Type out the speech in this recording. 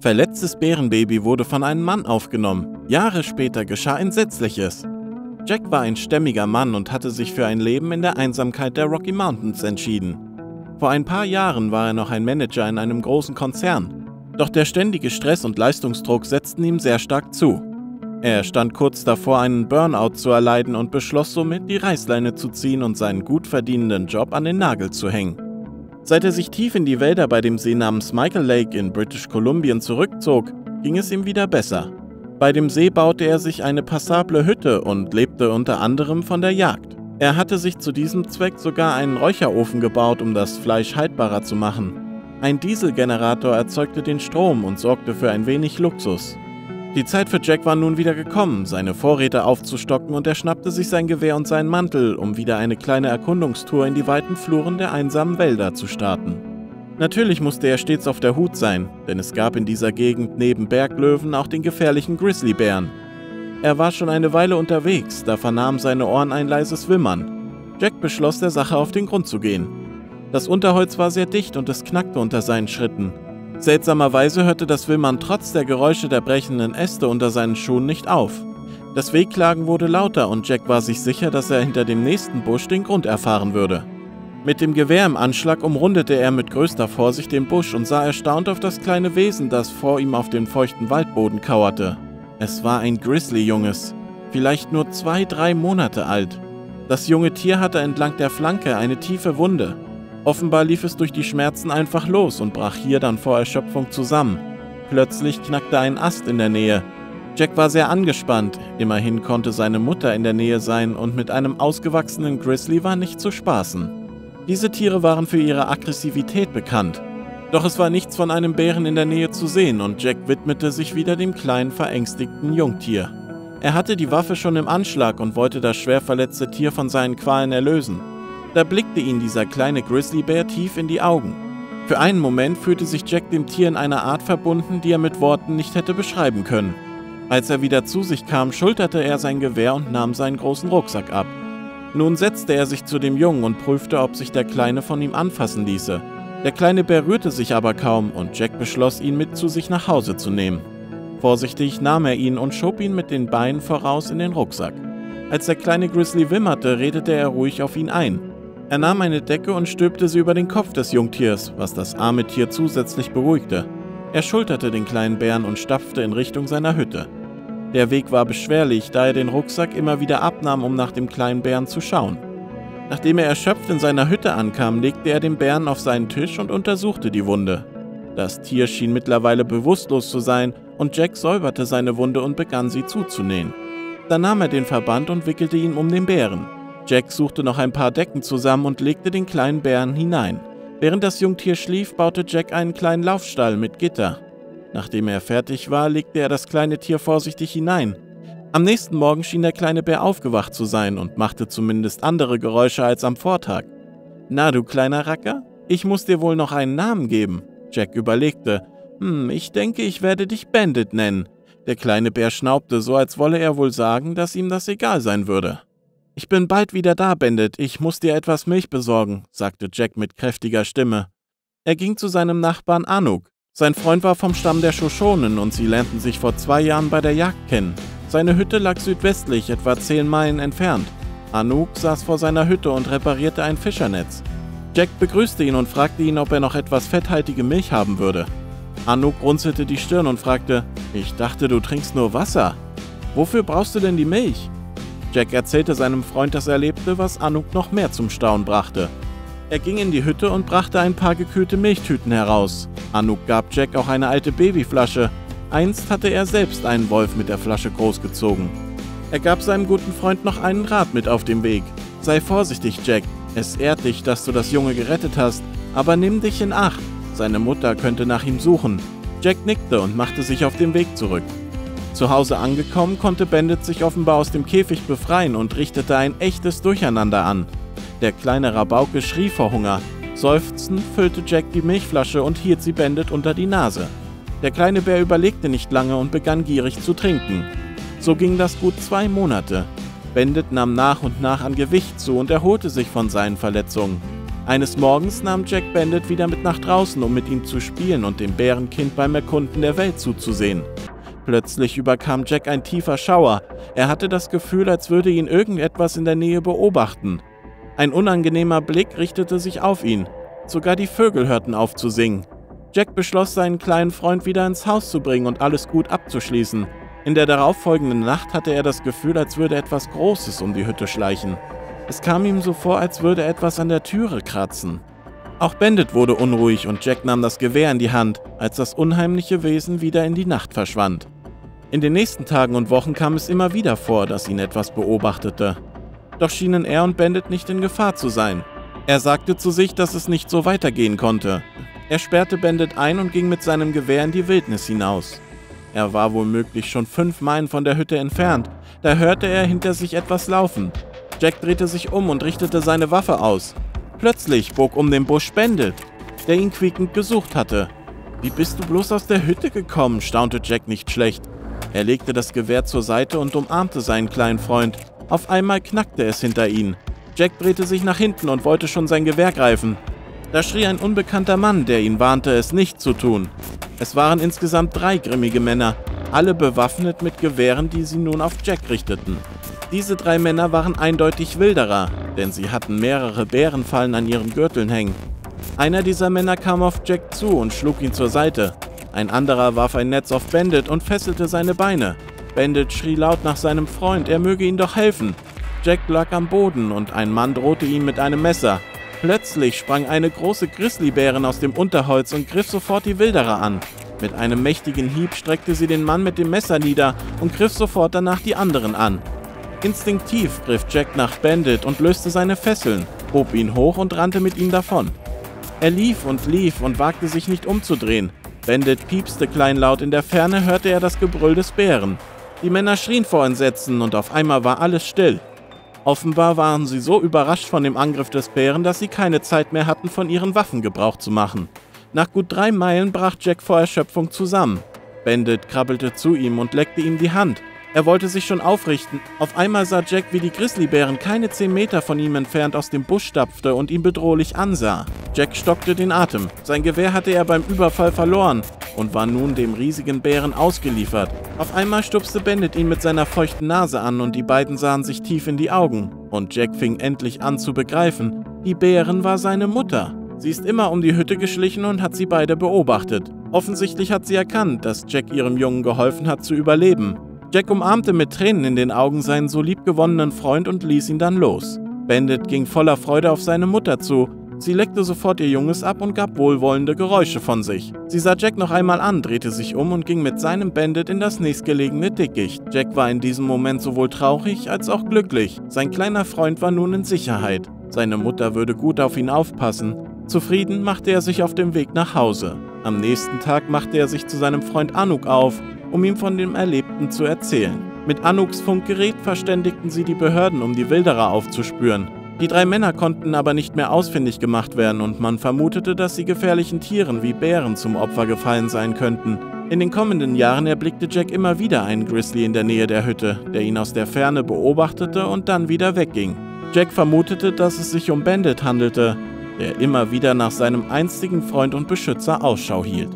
Verletztes Bärenbaby wurde von einem Mann aufgenommen. Jahre später geschah Entsetzliches. Jack war ein stämmiger Mann und hatte sich für ein Leben in der Einsamkeit der Rocky Mountains entschieden. Vor ein paar Jahren war er noch ein Manager in einem großen Konzern. Doch der ständige Stress und Leistungsdruck setzten ihm sehr stark zu. Er stand kurz davor, einen Burnout zu erleiden und beschloss somit, die Reißleine zu ziehen und seinen gut verdienenden Job an den Nagel zu hängen. Seit er sich tief in die Wälder bei dem See namens Michael Lake in British Columbia zurückzog, ging es ihm wieder besser. Bei dem See baute er sich eine passable Hütte und lebte unter anderem von der Jagd. Er hatte sich zu diesem Zweck sogar einen Räucherofen gebaut, um das Fleisch haltbarer zu machen. Ein Dieselgenerator erzeugte den Strom und sorgte für ein wenig Luxus. Die Zeit für Jack war nun wieder gekommen, seine Vorräte aufzustocken und er schnappte sich sein Gewehr und seinen Mantel, um wieder eine kleine Erkundungstour in die weiten Fluren der einsamen Wälder zu starten. Natürlich musste er stets auf der Hut sein, denn es gab in dieser Gegend neben Berglöwen auch den gefährlichen Grizzlybären. Er war schon eine Weile unterwegs, da vernahmen seine Ohren ein leises Wimmern. Jack beschloss, der Sache auf den Grund zu gehen. Das Unterholz war sehr dicht und es knackte unter seinen Schritten. Seltsamerweise hörte das Wimmern trotz der Geräusche der brechenden Äste unter seinen Schuhen nicht auf. Das Wehklagen wurde lauter und Jack war sich sicher, dass er hinter dem nächsten Busch den Grund erfahren würde. Mit dem Gewehr im Anschlag umrundete er mit größter Vorsicht den Busch und sah erstaunt auf das kleine Wesen, das vor ihm auf dem feuchten Waldboden kauerte. Es war ein Grizzly-Junges, vielleicht nur zwei, drei Monate alt. Das junge Tier hatte entlang der Flanke eine tiefe Wunde. Offenbar lief es durch die Schmerzen einfach los und brach hier dann vor Erschöpfung zusammen. Plötzlich knackte ein Ast in der Nähe. Jack war sehr angespannt, immerhin konnte seine Mutter in der Nähe sein und mit einem ausgewachsenen Grizzly war nicht zu spaßen. Diese Tiere waren für ihre Aggressivität bekannt. Doch es war nichts von einem Bären in der Nähe zu sehen und Jack widmete sich wieder dem kleinen, verängstigten Jungtier. Er hatte die Waffe schon im Anschlag und wollte das schwer verletzte Tier von seinen Qualen erlösen. Da blickte ihn dieser kleine Grizzlybär tief in die Augen. Für einen Moment fühlte sich Jack dem Tier in einer Art verbunden, die er mit Worten nicht hätte beschreiben können. Als er wieder zu sich kam, schulterte er sein Gewehr und nahm seinen großen Rucksack ab. Nun setzte er sich zu dem Jungen und prüfte, ob sich der Kleine von ihm anfassen ließe. Der kleine Bär rührte sich aber kaum und Jack beschloss, ihn mit zu sich nach Hause zu nehmen. Vorsichtig nahm er ihn und schob ihn mit den Beinen voraus in den Rucksack. Als der kleine Grizzly wimmerte, redete er ruhig auf ihn ein. Er nahm eine Decke und stülpte sie über den Kopf des Jungtiers, was das arme Tier zusätzlich beruhigte. Er schulterte den kleinen Bären und stapfte in Richtung seiner Hütte. Der Weg war beschwerlich, da er den Rucksack immer wieder abnahm, um nach dem kleinen Bären zu schauen. Nachdem er erschöpft in seiner Hütte ankam, legte er den Bären auf seinen Tisch und untersuchte die Wunde. Das Tier schien mittlerweile bewusstlos zu sein und Jack säuberte seine Wunde und begann sie zuzunähen. Dann nahm er den Verband und wickelte ihn um den Bären. Jack suchte noch ein paar Decken zusammen und legte den kleinen Bären hinein. Während das Jungtier schlief, baute Jack einen kleinen Laufstall mit Gitter. Nachdem er fertig war, legte er das kleine Tier vorsichtig hinein. Am nächsten Morgen schien der kleine Bär aufgewacht zu sein und machte zumindest andere Geräusche als am Vortag. Na, du kleiner Racker, ich muss dir wohl noch einen Namen geben. Jack überlegte. Hm, ich denke, ich werde dich Bandit nennen. Der kleine Bär schnaubte so, als wolle er wohl sagen, dass ihm das egal sein würde. Ich bin bald wieder da, Bandit. Ich muss dir etwas Milch besorgen, sagte Jack mit kräftiger Stimme. Er ging zu seinem Nachbarn Anuk. Sein Freund war vom Stamm der Shoshonen und sie lernten sich vor zwei Jahren bei der Jagd kennen. Seine Hütte lag südwestlich, etwa zehn Meilen entfernt. Anuk saß vor seiner Hütte und reparierte ein Fischernetz. Jack begrüßte ihn und fragte ihn, ob er noch etwas fetthaltige Milch haben würde. Anuk runzelte die Stirn und fragte, ich dachte, du trinkst nur Wasser. Wofür brauchst du denn die Milch? Jack erzählte seinem Freund das Erlebte, was Anuk noch mehr zum Staunen brachte. Er ging in die Hütte und brachte ein paar gekühlte Milchtüten heraus. Anuk gab Jack auch eine alte Babyflasche. Einst hatte er selbst einen Wolf mit der Flasche großgezogen. Er gab seinem guten Freund noch einen Rat mit auf dem Weg. Sei vorsichtig, Jack. Es ehrt dich, dass du das Junge gerettet hast, aber nimm dich in Acht. Seine Mutter könnte nach ihm suchen. Jack nickte und machte sich auf den Weg zurück. Zu Hause angekommen, konnte Bandit sich offenbar aus dem Käfig befreien und richtete ein echtes Durcheinander an. Der kleine Rabauke schrie vor Hunger. Seufzend füllte Jack die Milchflasche und hielt sie Bandit unter die Nase. Der kleine Bär überlegte nicht lange und begann gierig zu trinken. So ging das gut zwei Monate. Bandit nahm nach und nach an Gewicht zu und erholte sich von seinen Verletzungen. Eines Morgens nahm Jack Bandit wieder mit nach draußen, um mit ihm zu spielen und dem Bärenkind beim Erkunden der Welt zuzusehen. Plötzlich überkam Jack ein tiefer Schauer. Er hatte das Gefühl, als würde ihn irgendetwas in der Nähe beobachten. Ein unangenehmer Blick richtete sich auf ihn. Sogar die Vögel hörten auf zu singen. Jack beschloss, seinen kleinen Freund wieder ins Haus zu bringen und alles gut abzuschließen. In der darauffolgenden Nacht hatte er das Gefühl, als würde etwas Großes um die Hütte schleichen. Es kam ihm so vor, als würde etwas an der Türe kratzen. Auch Bandit wurde unruhig und Jack nahm das Gewehr in die Hand, als das unheimliche Wesen wieder in die Nacht verschwand. In den nächsten Tagen und Wochen kam es immer wieder vor, dass ihn etwas beobachtete. Doch schienen er und Bandit nicht in Gefahr zu sein. Er sagte zu sich, dass es nicht so weitergehen konnte. Er sperrte Bandit ein und ging mit seinem Gewehr in die Wildnis hinaus. Er war womöglich schon fünf Meilen von der Hütte entfernt, da hörte er hinter sich etwas laufen. Jack drehte sich um und richtete seine Waffe aus. Plötzlich bog um den Busch Bandit, der ihn quiekend gesucht hatte. Wie bist du bloß aus der Hütte gekommen? staunte Jack nicht schlecht. Er legte das Gewehr zur Seite und umarmte seinen kleinen Freund. Auf einmal knackte es hinter ihnen. Jack drehte sich nach hinten und wollte schon sein Gewehr greifen. Da schrie ein unbekannter Mann, der ihn warnte, es nicht zu tun. Es waren insgesamt drei grimmige Männer, alle bewaffnet mit Gewehren, die sie nun auf Jack richteten. Diese drei Männer waren eindeutig Wilderer, denn sie hatten mehrere Bärenfallen an ihren Gürteln hängen. Einer dieser Männer kam auf Jack zu und schlug ihn zur Seite. Ein anderer warf ein Netz auf Bandit und fesselte seine Beine. Bandit schrie laut nach seinem Freund, er möge ihm doch helfen. Jack lag am Boden und ein Mann drohte ihm mit einem Messer. Plötzlich sprang eine große Grizzlybärin aus dem Unterholz und griff sofort die Wilderer an. Mit einem mächtigen Hieb streckte sie den Mann mit dem Messer nieder und griff sofort danach die anderen an. Instinktiv griff Jack nach Bandit und löste seine Fesseln, hob ihn hoch und rannte mit ihm davon. Er lief und lief und wagte sich nicht umzudrehen. Bandit piepste kleinlaut, in der Ferne hörte er das Gebrüll des Bären. Die Männer schrien vor Entsetzen und auf einmal war alles still. Offenbar waren sie so überrascht von dem Angriff des Bären, dass sie keine Zeit mehr hatten, von ihren Waffen Gebrauch zu machen. Nach gut drei Meilen brach Jack vor Erschöpfung zusammen. Bandit krabbelte zu ihm und leckte ihm die Hand. Er wollte sich schon aufrichten. Auf einmal sah Jack, wie die Grizzlybären keine zehn Meter von ihm entfernt aus dem Busch stapfte und ihn bedrohlich ansah. Jack stockte den Atem. Sein Gewehr hatte er beim Überfall verloren und war nun dem riesigen Bären ausgeliefert. Auf einmal stupste Bandit ihn mit seiner feuchten Nase an und die beiden sahen sich tief in die Augen. Und Jack fing endlich an zu begreifen, die Bären war seine Mutter. Sie ist immer um die Hütte geschlichen und hat sie beide beobachtet. Offensichtlich hat sie erkannt, dass Jack ihrem Jungen geholfen hat zu überleben. Jack umarmte mit Tränen in den Augen seinen so liebgewonnenen Freund und ließ ihn dann los. Bandit ging voller Freude auf seine Mutter zu Sie leckte sofort ihr Junges ab und gab wohlwollende Geräusche von sich. Sie sah Jack noch einmal an, drehte sich um und ging mit seinem Bandit in das nächstgelegene Dickicht. Jack war in diesem Moment sowohl traurig als auch glücklich. Sein kleiner Freund war nun in Sicherheit. Seine Mutter würde gut auf ihn aufpassen. Zufrieden machte er sich auf dem Weg nach Hause. Am nächsten Tag machte er sich zu seinem Freund Anuk auf, um ihm von dem Erlebten zu erzählen. Mit Anuks Funkgerät verständigten sie die Behörden, um die Wilderer aufzuspüren. Die drei Männer konnten aber nicht mehr ausfindig gemacht werden und man vermutete, dass sie gefährlichen Tieren wie Bären zum Opfer gefallen sein könnten. In den kommenden Jahren erblickte Jack immer wieder einen Grizzly in der Nähe der Hütte, der ihn aus der Ferne beobachtete und dann wieder wegging. Jack vermutete, dass es sich um Bandit handelte, der immer wieder nach seinem einstigen Freund und Beschützer Ausschau hielt.